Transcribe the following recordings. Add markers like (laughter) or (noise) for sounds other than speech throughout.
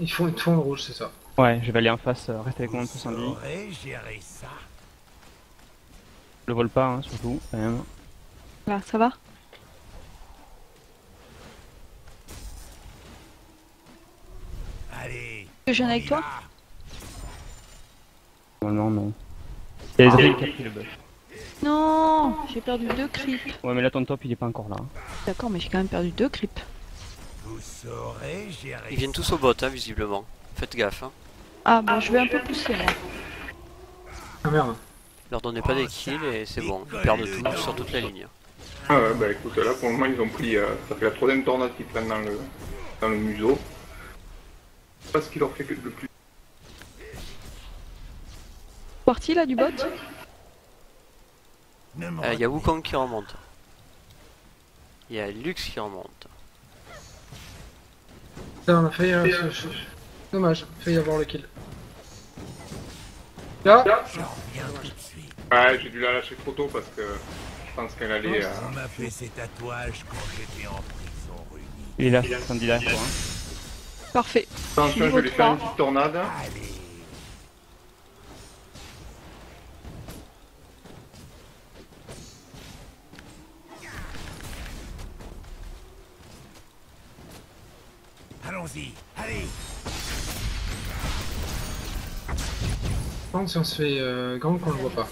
Ils font, ils font le rouge, c'est ça. Ouais, je vais aller en face, euh, rester avec mon incendie. Le vole pas, hein, surtout, quand même. Là, ça va? Allez. Que je viens avec toi? Va. Non, non, non. Il y a Ezreal qui a pris le buff. Non J'ai perdu deux creeps. Ouais, mais là, ton top, il est pas encore là. hein. D'accord, mais j'ai quand même perdu deux creeps. Vous saurez gérer Ils viennent tous au bot, hein, visiblement. Faites gaffe, hein. Ah, bah je vais un peu pousser, moi. Ah merde. Leur donnez pas des kills et c'est bon. Ils perdent tout sur toute la ligne. Ah ouais, bah écoute, là pour le moment ils ont pris. euh, ça fait la troisième tornade qu'ils prennent dans le, dans le museau. Je sais pas ce qui leur fait que- le plus. Parti là du bot Il Euh, y a Wukong qui remonte. Il y a Lux qui remonte. Putain, on a failli. euh, ce- Dommage, failli avoir le kill. Là. Ouais, j'ai dû la lâcher trop tôt parce que je pense qu'elle allait. euh, On m'a fait ces tatouages quand j'étais en prison. Il est là, là, hein. Parfait. Attention, je vais lui faire une 3. petite tornade. Allez. Allons-y, allez Par contre, si on se fait euh, grand qu'on le voit pas.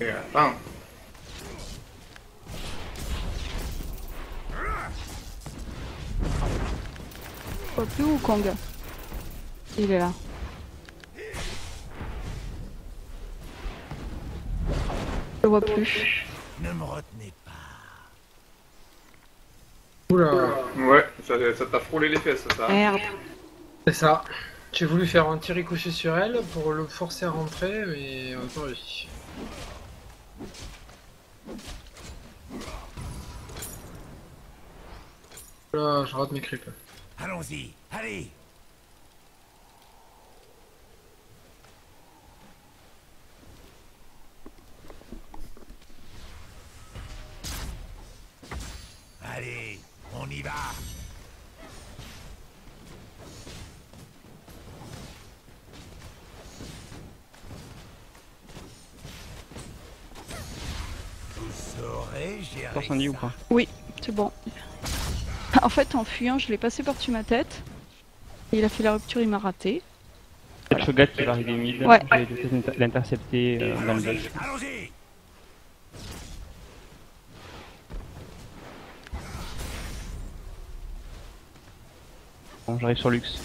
Et attends. Je vois plus où Kong Il est là. Je le vois plus. Ne me retenez pas. Oula, ça t'a frôlé les fesses ça. Merde. c'est ça. J'ai voulu faire un petit ricochet sur elle pour le forcer à rentrer, mais on a pas réussi. Là, je rate mes creeps. Allons-y, Allez, on y va Vous saurez ou pas? C'est bon. (laughs) En fait, en fuyant, je l'ai passé par-dessus ma tête. Et il a fait la rupture, il m'a raté. Peut-être Shogat qui va arriver mid. Ouais. Je vais peut-être l'intercepter euh, dans le. Allons-y Bon, j'arrive sur Lux.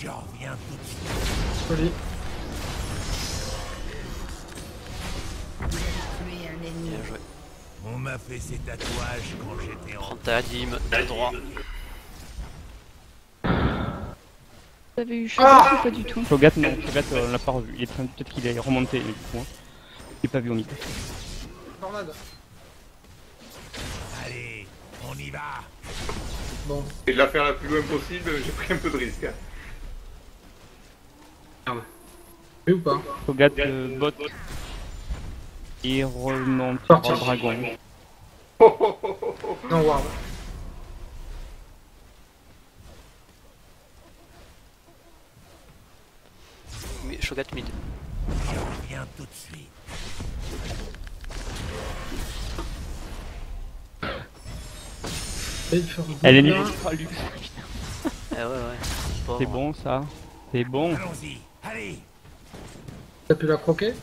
J'en reviens tout de suite. Joli. M'a fait ces tatouages quand j'étais en... Prends ta dîme, t'as le droit. Vous avez eu Shogat ou pas du tout Shogat, non, Shogat, euh, on l'a pas revu. Il est en train- peut-être qu'il est remonté, mais du coup, hein. Il est pas vu au mid. Tornade. Allez, on y va Bon, Et de la faire la plus loin possible, j'ai pris un peu de risque. hein. oui ou pas Shogat, euh, bot. Et remonte sur dragon. (laughs) Non, ward. Mi- Shogat mid. J'en reviens tout de suite. Elle est 3 Lux. Eh ouais, ouais. C'est bon ça. C'est bon. Allons-y, allez T'as pu la croquer?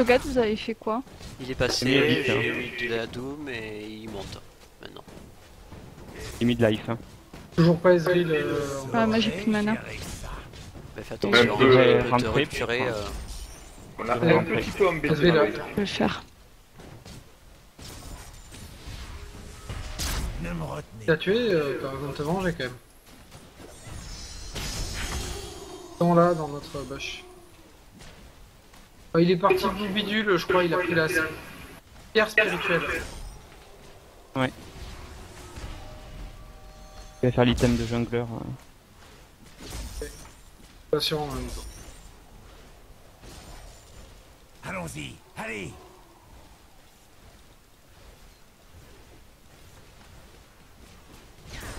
Shogat, vous avez fait quoi Il est passé, vite, hein. j'ai eu de la Doom et il monte. Maintenant. Il est mid life. Hein. Toujours pas Ezreal. euh, Ah, moi j'ai plus de mana. Bah, fais attention, peu, on peut te rupturer. euh, On a un petit peu embêté Je vais le faire. T'as tué, euh, t'as raison de te venger quand même. Ils sont là dans notre bush. Oh, il est parti du bidule, je crois, il a pris la pierre spirituelle. Il va faire l'item de jungleur. hein. Attention, hein, ils ont- Allons-y, allez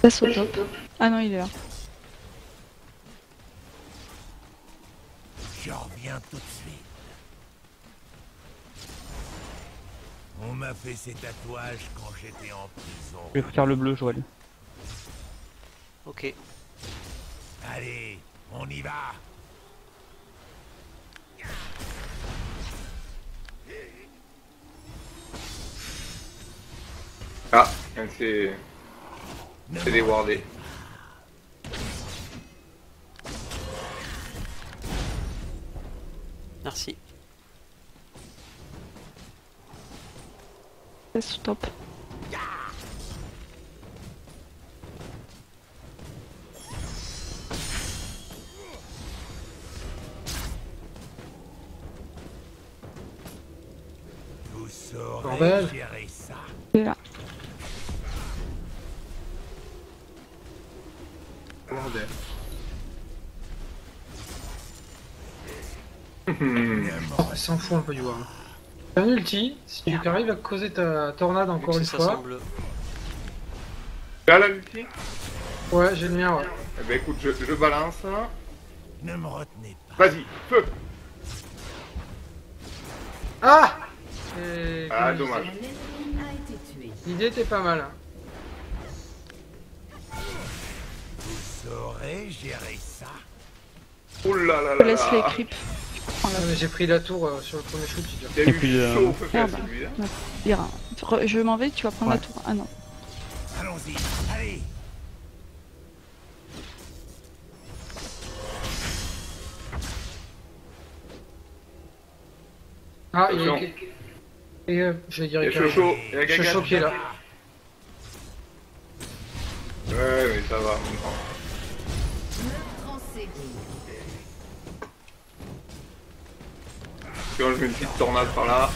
Passe au top. Ah non, il est là. Je reviens tout de suite. On m'a fait ces tatouages quand j'étais en prison. Je vais faire le bleu, Joël. Ok. Allez, on y va. Ah, c'est. C'est des wardés. Merci. Passe au top. Vous saurez Bordel. gérer ça. Là. Bordel. Oh, il s'en fout un peu du voir. Un ulti, si tu arrives à causer ta tornade encore une fois. 500 bleu. Là, la ulti Ouais, j'ai le mien, ouais. Eh ben écoute, je, je balance. Ne me retenez pas. Vas-y, feu Ah Et- Ah, dommage. L'idée était pas mal. hein. Vous saurez gérer ça. Ouh là là Je là laisse les creeps. Mais J'ai pris la tour euh, sur le premier shoot, tu dis. Il y a Et eu puis, euh, chaud celui-là. Ira. Re- Je m'en vais, tu vas prendre Ouais. la tour. Ah non. Allons-y, allez. Ah, il. Attention. Et euh, je vais dire Il y a. Chocho, il y a Je suis Gaga. choqué là. Ouais, mais ça va. maintenant. Meurtre On joue une petite tornade par là.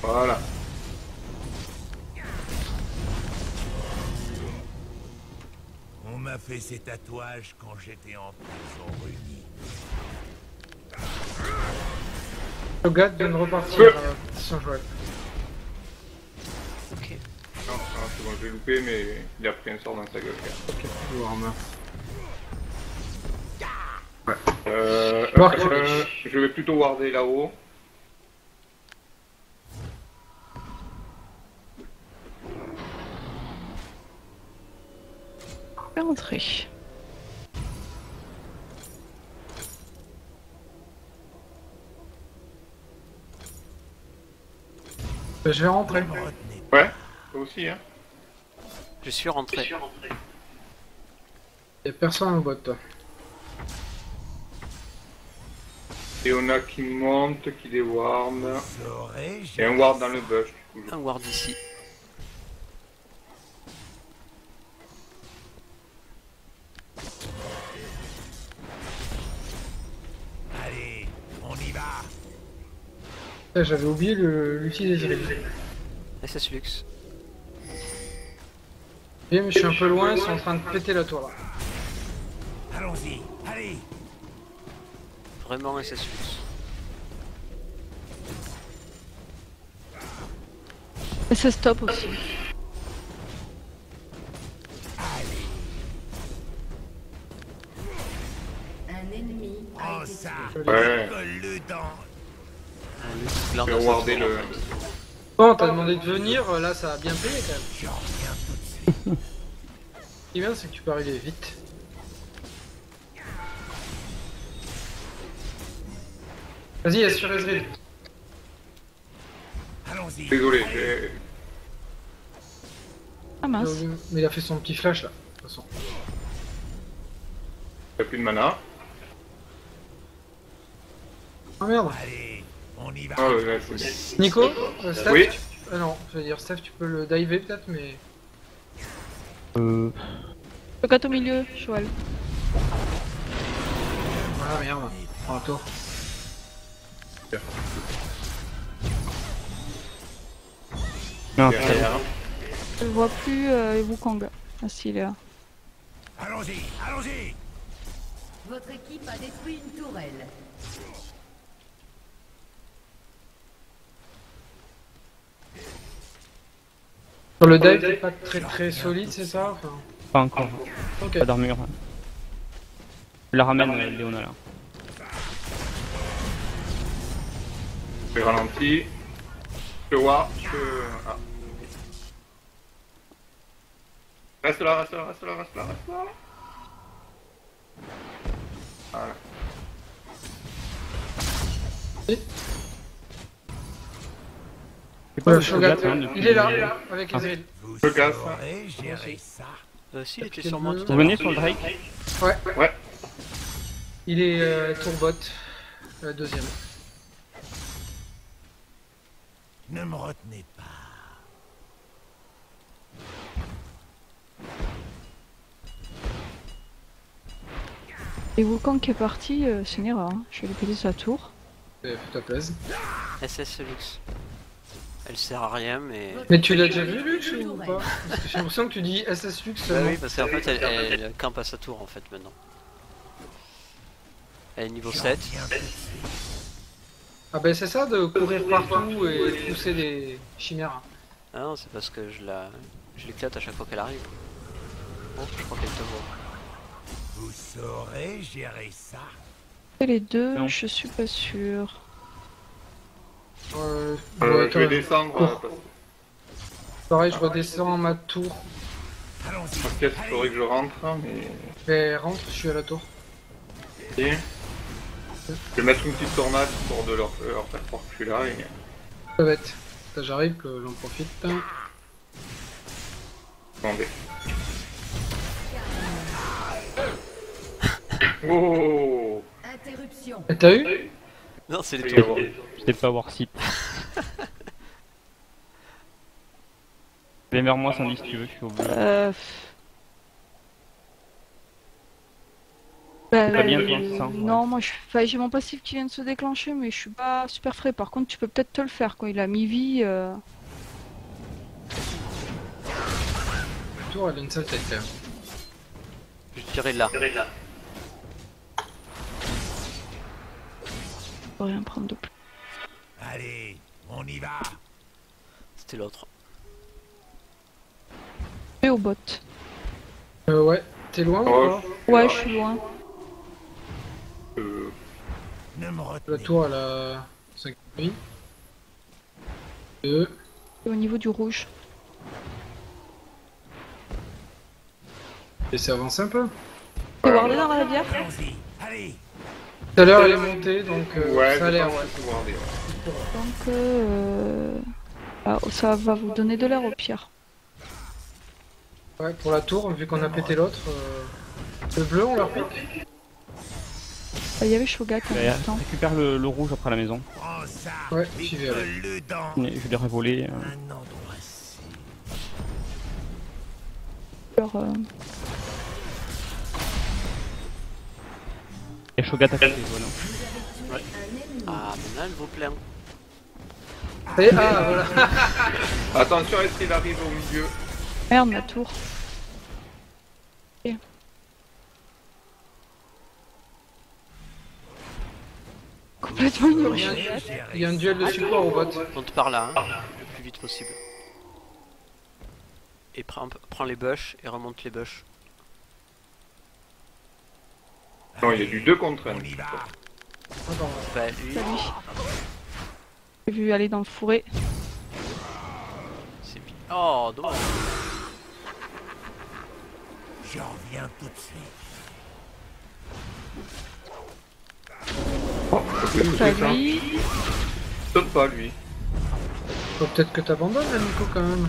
Voilà. On m'a fait ces tatouages quand j'étais en prison réunie. Logat vient de repartir euh, sans Joël. Ok. Non, non, c'est bon, je l'ai loupé, mais il a pris un sort dans sa gueule. Ok, Warhammer. même. Euh, Marc. euh, je vais plutôt warder là-haut. Je vais rentrer. Euh, Je vais rentrer. Ouais, toi aussi, hein. Je suis rentré. Y'a personne en bot. toi. Et on a qui monte, qui. Saurez Et un ward dans le bush, du coup. Un ward ici. Allez, on y va. Ah, J'avais oublié le- l'outil des drills. SS Lux. Bien, mais je suis un peu loin, ils sont en train de péter la tour là. Allons-y, allez. Vraiment SS Lux. Et ça stop aussi. Un ennemi a Oh été. Ouais, je vais warder le. Bon, t'as demandé de venir, là ça a bien payé quand même. Ce qui est bien, c'est que tu peux arriver vite. Vas-y, assure Ezreal. Allons-y. Désolé, j'ai. Ah mince. Mais il a fait son petit flash là, de toute façon. j'ai plus de mana. Ah merde. Allez, on y va. Ah. Nico, euh, Steph, Oui. tu- Ah non, je veux dire, Steph, tu peux le diver peut-être, mais. Euh, Le gâteau au milieu, Joël. Ah merde, prends un tour. Non, Derrière. Je vois plus euh, Wukong. Ah si, il est là. Allons-y, allons-y. Votre équipe a détruit une tourelle. Sur le dive, t'es pas très très solide, c'est ça? Enfin, Pas encore. Ok. Pas d'armure. Je la ramène, euh, Léona là. Je ralentis. Je vois. Je... Ah. Reste là, reste là, reste là, reste là, reste là. Voilà. C'est Voilà, le Shogat, Shogat, hein, depuis- il est là, avec Ah. les ailes. Vous Je casse. ça. Euh, si, il était sur moi tout à Vous l'heure. venez sur le Drake Ouais. Ouais. Il est euh, tourbot, euh, deuxième. Ne me retenez pas. Et Wukong qui est parti, euh, c'est une erreur. hein. Je vais lui péter sa tour. Euh, ta plaise. SS Lux. Elle sert à rien, mais. Mais tu l'as déjà vu, Lux, ou pas Parce que j'ai l'impression que tu dis SS Lux Bah oui, parce qu'en fait, elle, elle, elle campe à sa tour en fait maintenant. Elle est niveau 7. Ah ben c'est ça de courir partout et pousser des chimères. Ah non, c'est parce que je la. Je l'éclate à chaque fois qu'elle arrive. Oh, je crois qu'elle te voit. Vous saurez gérer ça. Et les deux, Non. je suis pas sûre. Euh, Euh, ouais, je vais descendre. euh, parce pareil, je redescends ma tour. Que il faudrait que je rentre, mais. Mais rentre, je suis à la tour. Ok. Je vais mettre une petite tornade pour de leur, leur faire croire que je suis là et. Ça va être. Ça j'arrive, que j'en profite. Attendez. Oh Interruption. Et T'as eu Non, c'est les tours. t'ai pas voir si. Viens (laughs) vers moi, Sandy, si tu veux, je suis au bout. Euh... Bah, bien, euh, toi, Non, moi j'ai mon passif qui vient de se déclencher, mais je suis pas super frais. Par contre, tu peux peut-être te le faire quand il a mis vie. euh, tour, elle a une sale tête. là. Je tirais là. Je peux rien prendre de plus. Allez, on y va. C'était l'autre. Et au bot. Euh, ouais. T'es loin Oh, ou Ouais, je suis loin. Ne me pas retenez La tour, elle a 5 vie. 2. Et au niveau du rouge. Laissez avancer un peu. T'es wardé dans la rivière. Allez. Tout à l'heure, elle est montée, donc euh, ouais, ça a l'air. Ouais. ouais. Donc, euh... ah, ça va vous donner de l'air au pire. Ouais, pour la tour, vu qu'on a pété l'autre. euh, Le bleu, on leur pique. Ah, Il y avait Shogat en Bah, même temps. récupère le, le rouge après la maison. Ouais, j'y vais Je vais les revoler. euh. euh, Il y a Shogat à côté, voilà. Ennemi. Ah, maintenant elle vaut plein. Et, ah, voilà. (laughs) Attention, est-ce qu'il arrive au milieu? Merde, ma tour. Complètement ignoré. Il y a un duel de support au bot. Monte par là, hein, le plus vite possible. Et prends, prends les bush et remonte les bush. Non, il y a du 2 contre 1. On y va. Attends, Bah, lui, Salut. J'ai vu aller dans le fourré. c'est bien. Oh, dommage. Je reviens tout de suite. Oh, c'est. Salut. Saute pas, lui. faut peut-être que t'abandonnes, là, Nico, quand même.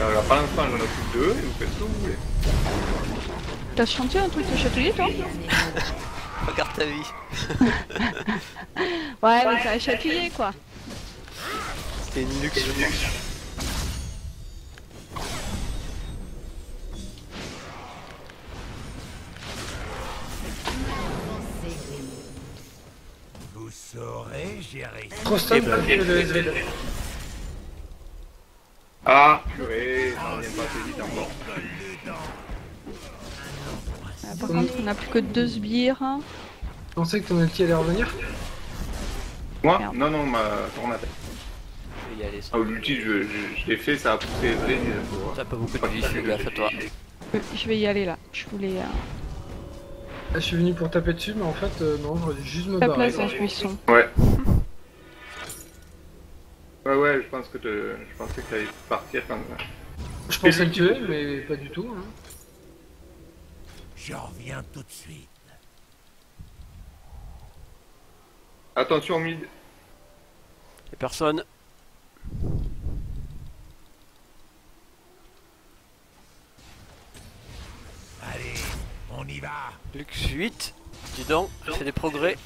Euh, là, pour l'instant, j'en que 2 et vous faites ce que vous voulez. T'as chanté un truc de chatelier, toi (laughs) Regarde ta vie. (laughs) Ouais, mais t'as chatouillé, quoi. C'était une luxe, saurez gérer. Trop stun, que le SV. Ah, purée, ça vient pas assez vite encore. Dans Euh, par contre, on a plus que deux sbires. hein. Tu pensais que ton ulti allait revenir? Moi? Merde. Non, non, ma tornade. Je vais y y aller. ça. Ah, l'ulti, je, je, je l'ai fait, ça a poussé vite. pour- T'as pas beaucoup de vie, fais gaffe à toi. Euh, Je vais y aller là. Je voulais. Euh, je suis venu pour taper dessus, mais en fait, euh, non, j'aurais dû juste me la barrer. buisson. Ouais. (laughs) Ouais, ouais, je pense que te- je pensais que t'allais partir quand Je pensais le tuer, mais pas du tout. Hein. Je reviens tout de suite. Attention, mid. Y'a personne. Allez, on y va. Lux 8. Dis donc, je fais des progrès.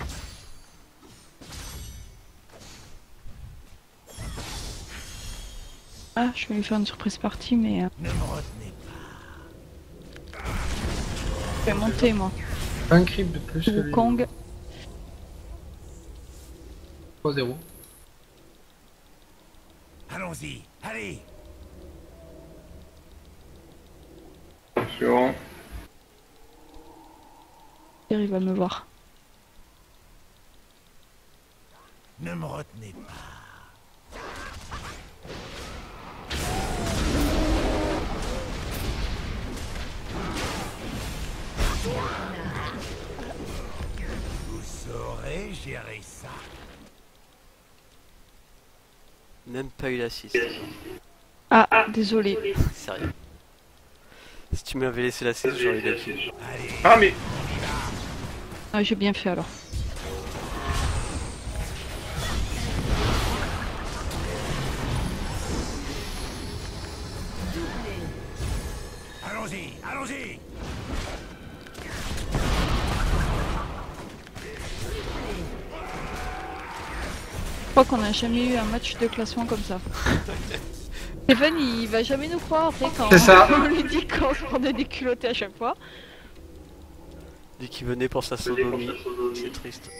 Ah, je vais lui faire une surprise partie, mais euh, Ne me retenez je vais monter moi. Un creep de plus que. Wukong. 3-0. pas. Allons-y. Allez. Attention. Il va me voir. Ne me retenez pas. Vous saurez gérer ça. Même pas eu l'assist. Ah, désolé. Sérieux. Si tu m'avais laissé l'assist, j'aurais eu la kill. Allez, Ah, mais Ah, J'ai bien fait alors. allons-y, allons-y. Je crois qu'on n'a jamais eu un match de classement comme ça. (laughs) Kevin, il va jamais nous croire après quand C'est ça. on lui dit qu'on se prenait des culottés à chaque fois. Dès qu'il venait pour sa sodomie, c'est triste.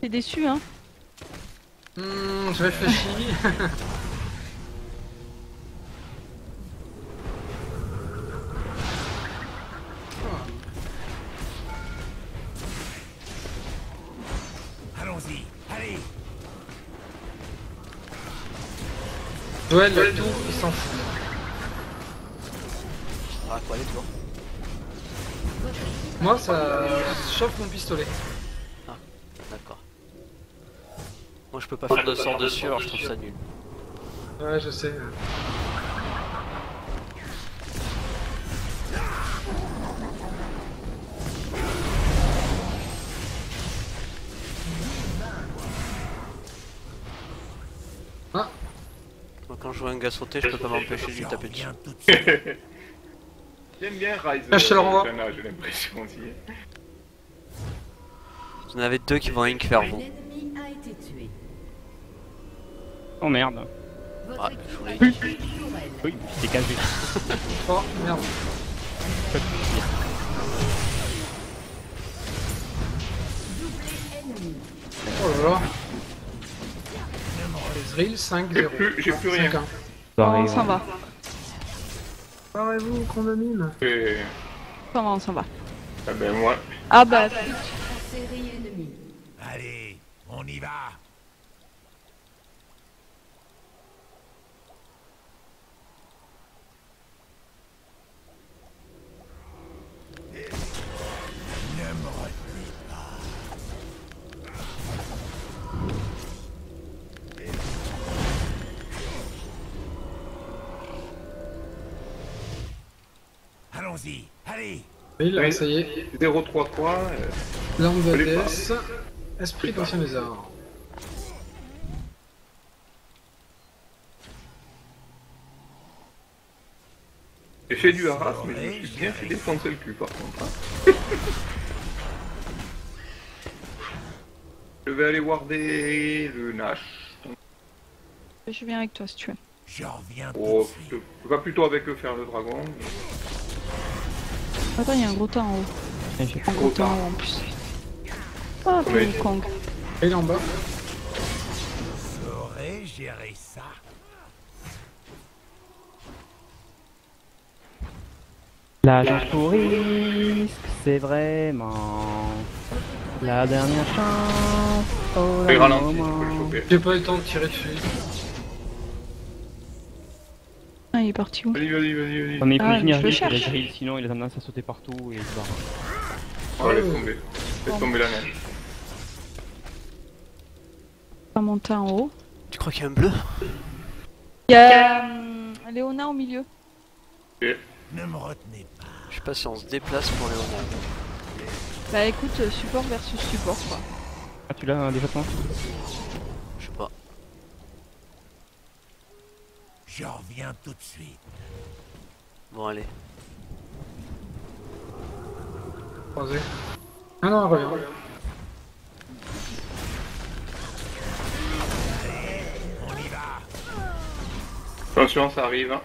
T'es déçu, hein Hmm, je réfléchis. (laughs) Allons-y, allez. Joël, le tout, il s'en fout. Ah quoi les tours Moi, ça chauffe mon pistolet. D'accord. Moi je peux pas faire de sort dessus alors je trouve ça nul. Ouais, je sais. Moi quand je vois un gars sauter, je peux pas m'empêcher de lui taper dessus. (laughs) reviens tout de suite. J'aime bien Rise. Ah, je te le renvoie. J'ai l'impression aussi. Vous en avez deux qui vont rien que faire vous. Oh merde. Ah, tourelle. Oui, c'est casé. Oh, merde. Oh là là. Ezreal 5-0. J'ai plus- j'ai plus rien. 5-1. On s'en va. Parlez-vous, condamine. Et... On s'en va, on s'en va? Ah ben moi, Ah bah, En série ennemie. Allez, on y va. Allons-y, allez. Oui, là, Oui. ça y est. 0-3-3. euh, Langue de déesse. Esprit d'ancien lézard. J'ai fait du haras, mais je me suis bien fait défoncer le cul par contre. hein. (laughs) je vais aller warder le Nash. je viens avec toi si tu veux. Je reviens Oh, je je vais plutôt avec le fer de dragon. Attends, il y a un gros tas en haut. J'ai- Un gros tas en haut en plus. Ah, Ouais. pour Wukong. Et il est en bas. Saurais gérer ça. L'agence pour risque, c'est vraiment la dernière chance. Oh Je vais là. J'ai pas eu le temps de tirer dessus. Il est parti où Vas-y, vas-y, vas-y, vas-y. On met Ah, plus je le énergie, il a cherche. sinon il a tendance à sauter partout et il se barre. Oh, laisse tomber. Laisse tomber la neige. On va monter en haut. Tu crois qu'il y a un bleu? Il y a hum, Léona au milieu. Ne me retenez pas. Je sais pas si on se déplace pour Léonard. Bah écoute, euh, support versus support quoi. Ah, tu l'as déjà toi Je sais pas. Je reviens tout de suite. Bon, allez. Croisé. Ah non, reviens. On y va. Attention, ça arrive. hein.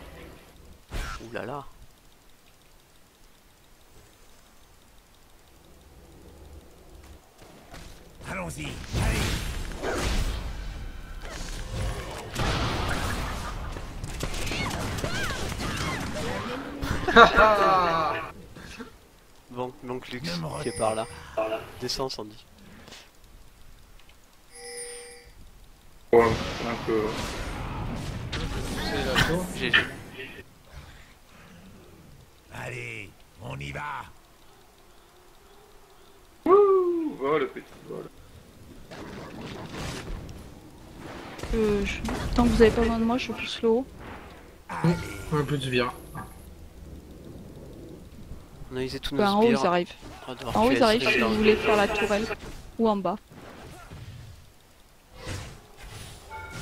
Ouh là là. Allons-y. Allez. Ah Bon, donc Lux qui est par là. Descends, Sandy. Bon, un peu. GG. Allez, on y va. Wouh Oh, le petit vol. Euh, je- Tant que vous avez pas besoin de moi, je pousse le haut. Allez. Un peu de vire. On a usé tous Bah, nos en haut ils arrivent. Devoir En haut ils arrivent si vous le- voulez faire la tourelle. Ou en bas.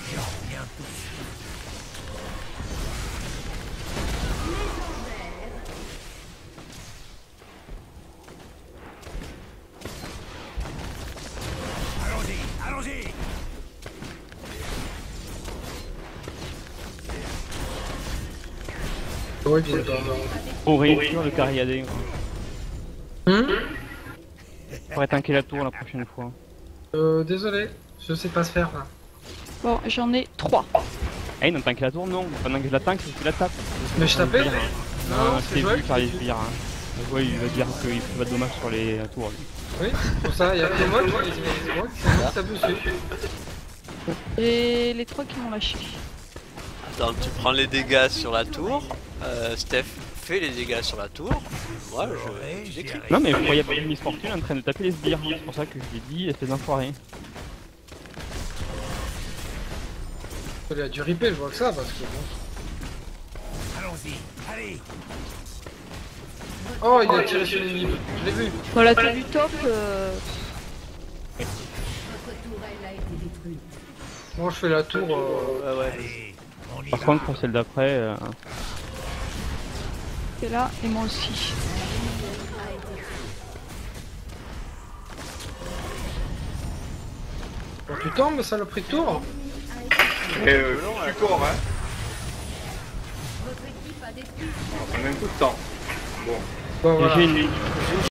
Je reviens tout de suite. Allons-y, allons-y. Ouais, il est pas. Réussir le carriadé. Hum Faudrait tanker la tour la prochaine fois. euh, désolé, je sais pas se faire là. Bon, j'en ai 3. Eh, non, tanker la tour, non. Pendant que je la tank, tu la tapes. Mais je tapais. Non, Non, c'est c'est vu par les sbires. Hein. Ouais, il va dire qu'il fait pas de dommages sur les tours. lui. Oui, c'est pour ça, il y a que moi qui les ai moi qui dessus. Et les 3 qui m'ont lâché. Attends, tu prends les dégâts sur la tour. Euh, Steph fait les dégâts sur la tour. Moi, je. Décris. Non, mais il y a pas de Miss Fortune en train de taper les sbires. C'est pour ça que je l'ai dit, espèce d'enfoiré. Il a dû ripper, je vois que ça, parce que bon. Allons-y. Allez. Oh, il a tiré sur l'ennemi, je l'ai vu. Bon, la tour du top, euh. Moi, je fais la tour. euh, ouais. Allez. Par contre, pour celle d'après, euh, c'est là, et moi aussi. Bon, tu tombes, saloperie de tour Et euh, support, hein. Votre équipe a détruit On va prendre un coup de temps. Bon. Bon, j'ai voilà.